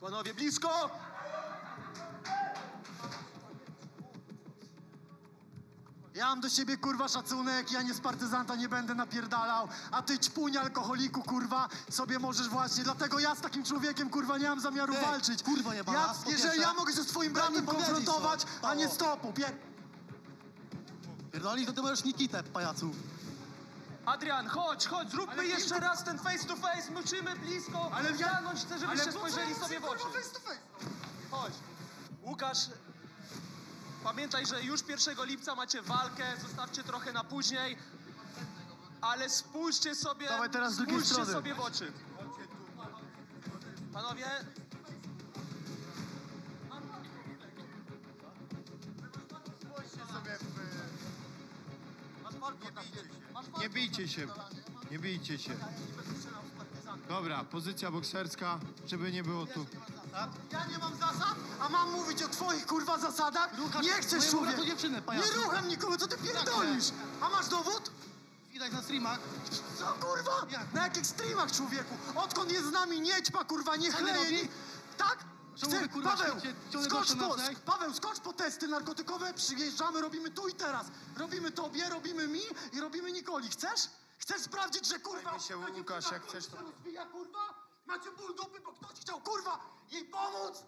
Panowie, blisko! Ja mam do siebie kurwa szacunek, ja nie z partyzanta nie będę napierdalał, a ty ćpuń alkoholiku kurwa sobie możesz właśnie, dlatego ja z takim człowiekiem kurwa nie mam zamiaru Ty, walczyć. kurwa jebana, ja, Jeżeli ja mogę się z twoim bratem konfrontować, a nie z tobą, pier... Pierdoli, to ty możesz Nikitę, pajacu. Adrian, chodź, chodź, zróbmy Ale jeszcze raz ten face to face, myczymy blisko, Ale ja- chcę, spojrzeli ja sobie w oczy. face? Chodź. Łukasz, pamiętaj, że już 1 lipca macie walkę, zostawcie trochę na później, ale spójrzcie sobie, Dawaj teraz z drugiej spójrzcie strony. sobie w oczy. Panowie, Nie bijcie się. Nie bijcie się. Dobra, pozycja bokserska, żeby nie było tu. Ja nie mam zasad, a mam mówić o twoich kurwa zasadach? Ruchasz nie chcesz mojemu człowiek. bratu dziewczynę, Nie pajacu. rucham nikogo, co ty pierdolisz? A masz dowód? Widać na streamach. Co kurwa? Jak? Na jakich streamach człowieku? Odkąd jest z nami niedźpa kurwa, nie nie chleje. robi? Tak? Czemu Chcę- wy, kurwa, Paweł, się- ciągle skocz po, wzek? Paweł, skocz po testy narkotykowe, przyjeżdżamy, robimy tu i teraz. Robimy tobie, robimy mi i robimy Nikoli. Chcesz? Chcesz sprawdzić, że kurwa... Zajmij się, Łukasz, jak chcesz, rozwija, kurwa? Macie ból dupy, bo ktoś chciał kurwa jej pomóc?